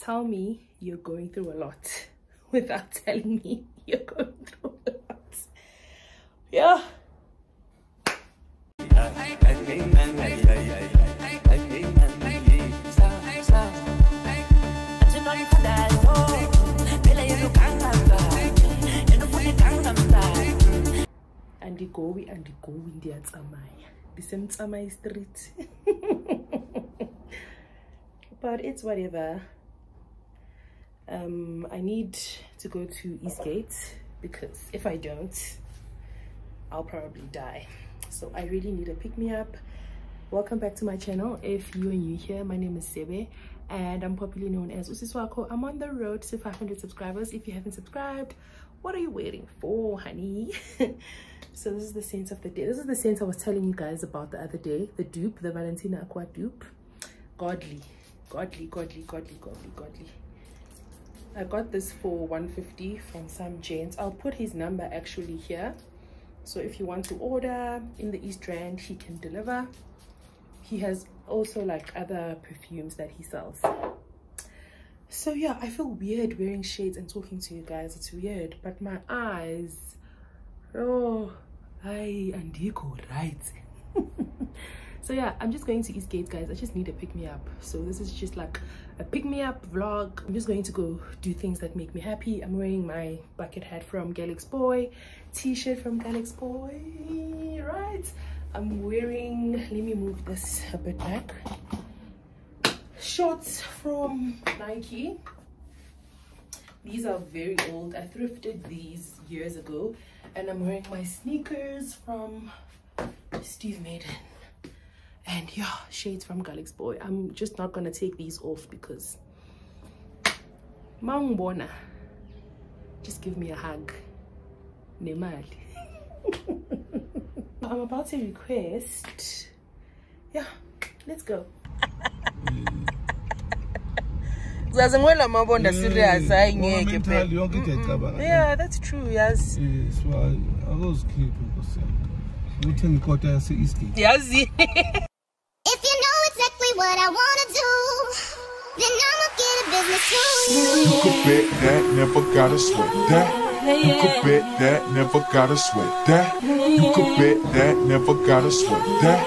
tell me you're going through a lot without telling me you're going through a lot. Yeah. andigowi andigowi ndiyatsamaya ndisemtsamaya street but it's whatever um i need to go to eastgate because if i don't i'll probably die. So i really need a pick-me-up welcome back to my channel. If you're new here my name is sebe and i'm popularly known as usiswako i'm on the road to 500 subscribers. If you haven't subscribed what are you waiting for honey? So this is the scent of the day. This is the scent i was telling you guys about the other day. The dupe the valentina aqua dupe. Godly godly godly godly godly godly i got this for 150 from some gents i'll put his number actually here. So if you want to order in the east rand he can deliver. He has also like other perfumes that he sells. So yeah i feel weird wearing shades and talking to you guys. It's weird but my eyes oh i and go right. So yeah i'm just going to eastgate guys. I just need a pick me up. So this is just like a pick me up vlog. I'm just going to go do things that make me happy. I'm wearing my bucket hat from galax boy t-shirt from galax boy right? I'm wearing let me move this a bit back. Shorts from nike. These are very old. I thrifted these years ago. And i'm wearing my sneakers from steve madden and yeah shades from galax boy. I'm just not gonna take these off because Mangbona, just give me a hug. Nemali. I'm about to request yeah let's go. Zaze ngwela mabonda serious hayi ngeke mentally yonke into iyacabanga yeah that's true yazi. Eh, so akozikhiphe nkosi yami? Uthenga ikota yase-eastgate yazi what I wanna do, then I'ma get a business too. You could bet that, never gotta sweat that. You could bet that, never gotta sweat that. You could bet that, never gotta sweat that.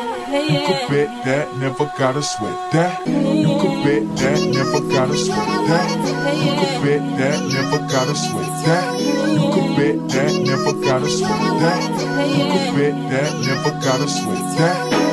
You could bet that, never gotta sweat that. You could bet that, never gotta sweat that. You could bet that, never gotta sweat that. You could bet that, never gotta sweat that. You could bet that, never gotta sweat that.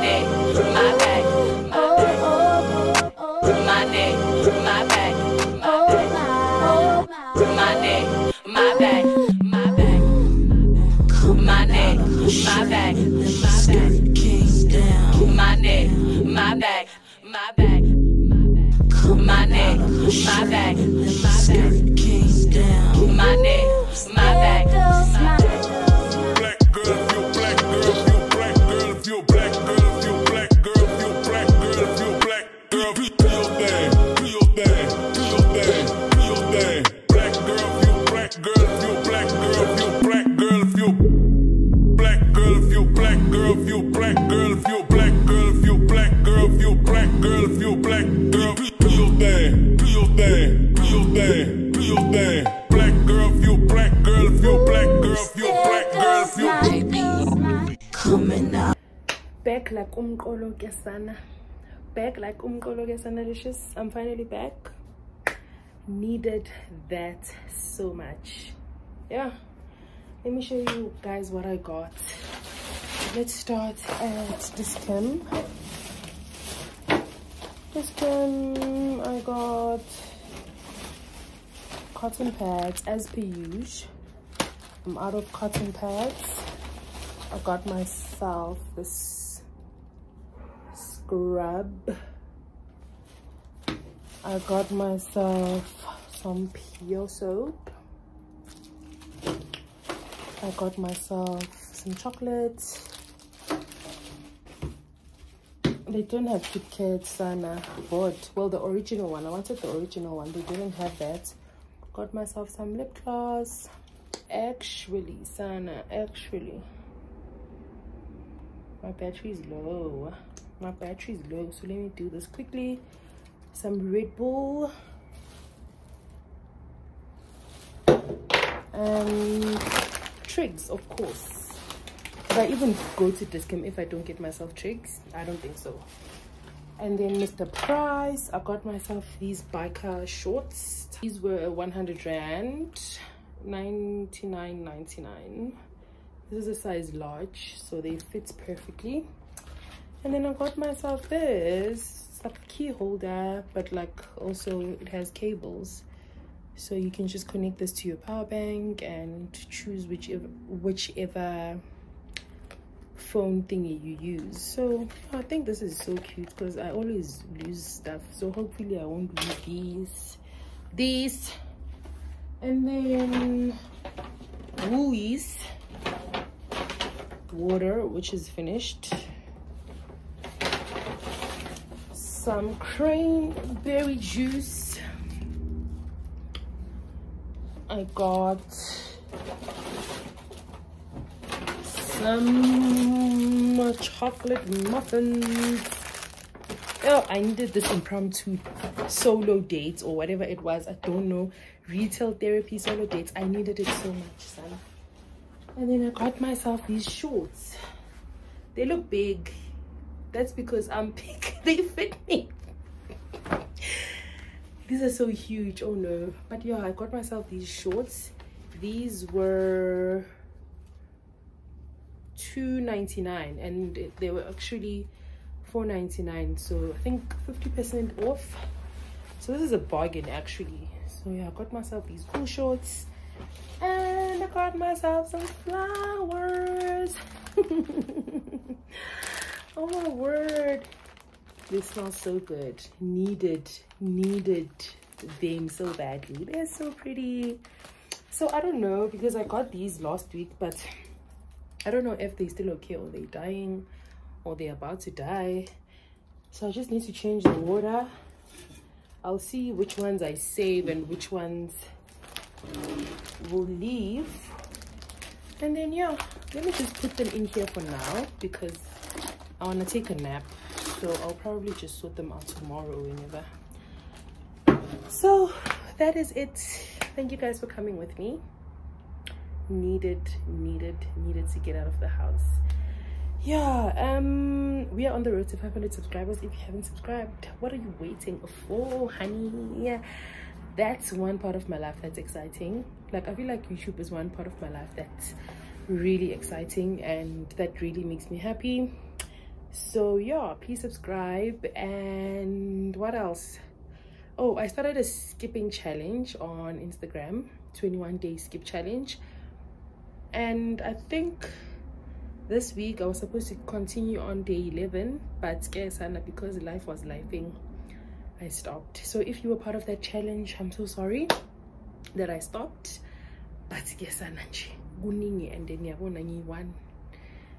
Hey. Sana. Back like umqolo ke sana licious. I'm finally back. Needed that so much. Yeah. Let me show you guys what I got. Let's start at Dis-Chem. Dis-Chem, I got cotton pads as per usual. I'm out of cotton pads. I got myself this scrub. I got myself some peel soap. I got myself some chocolate. They don't have Kit Kat Sana but well the original one. I wanted the original one. They didn't have that. Got myself some lip gloss. Actually, Sana, actually my battery is low my battery is low so let me do this quickly. Some red bull. Um, and trigs of course. If i even go to discount if i don't get myself trigs i don't think so. And then mr price i got myself these biker shorts. These were 100 rand 99.99 this is a size large so they fit perfectly and then i got myself this it's like a key holder but like also it has cables. So you can just connect this to your power bank and choose whichever whichever phone thingy you use. So i think this is so cute because i always lose stuff. So hopefully i won't lose these these. And then Woolies water which is finished some cranberry juice. I got some chocolate muffins oh i needed this impromptu solo date or whatever it was. I don't know. Retail therapy solo dates. I needed it so much son. And then i got myself these shorts. They look big that's because i'm big they fit me these are so huge. Oh no. But yeah i got myself these shorts. These were 2.99 and they were actually 4.99 so i think 50 percent off. So this is a bargain actually. So yeah i got myself these cool shorts and i got myself some flowers oh my word. They smell so good. Needed needed them so badly. They're so pretty. So i don't know because i got these last week but i don't know if they're still okay or they're dying or they're about to die. So i just need to change the water. I'll see which ones i save and which ones will leave. And then yeah let me just put them in here for now because i want to take a nap so i'll probably just sort them out tomorrow whenever so that is it. Thank you guys for coming with me. Needed needed needed to get out of the house. Yeah um we are on the road to 500 subscribers. If you haven't subscribed what are you waiting for honey? Yeah that's one part of my life that's exciting. Like i feel like youtube is one part of my life that's really exciting and that really makes me happy so yeah please subscribe. And what else? Oh i started a skipping challenge on instagram 21 day skip challenge. And i think this week i was supposed to continue on day 11 but sana because life was lifing i stopped. So if you were part of that challenge i'm so sorry that i stopped. But sana and then yabona ngiyi-one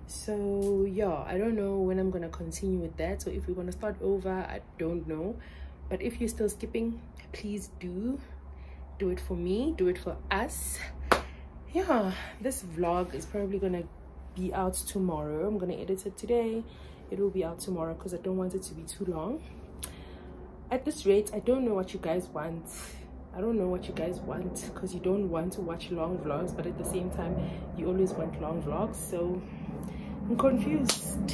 so yeah i don't know when i'm gonna continue with that. So if we're gonna start over i don't know. But if you're still skipping please do. Do it for me. Do it for us. Yeah this vlog is probably gonna be out tomorrow. I'm gonna edit it today. It will be out tomorrow because i don't want it to be too long. At this rate i don't know what you guys want. I don't know what you guys want because you don't want to watch long vlogs but at the same time you always want long vlogs. So i'm confused.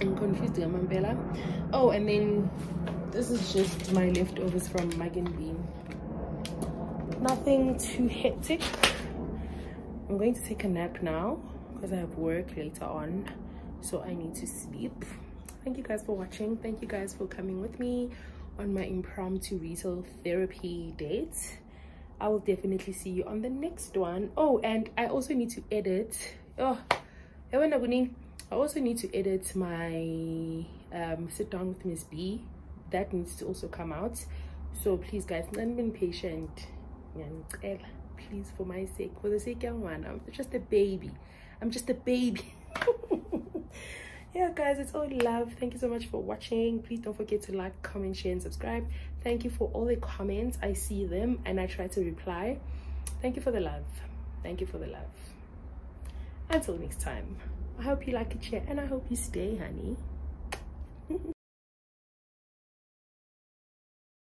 I'm confused Gamambela. oh and then this is just my leftovers from Mug and Bean. Nothing too hectic. I'm going to take a nap now because i have work later on so i need to sleep. Thank you guys for watching. Thank you guys for coming with me on my impromptu retail therapy date. I will definitely see you on the next one. Oh, and i also need to edit. Oh i also need to edit my um sit down with miss b. That needs to also come out. So please guys let be patient. Please for my sake. For the sake of one i'm just a baby. I'm just a baby. Yeah guys it's all love. Thank you so much for watching. Please don't forget to like comment share and subscribe. Thank you for all the comments. I see them and i try to reply. Thank you for the love. Thank you for the love until next time i hope you like it share and i hope you stay honey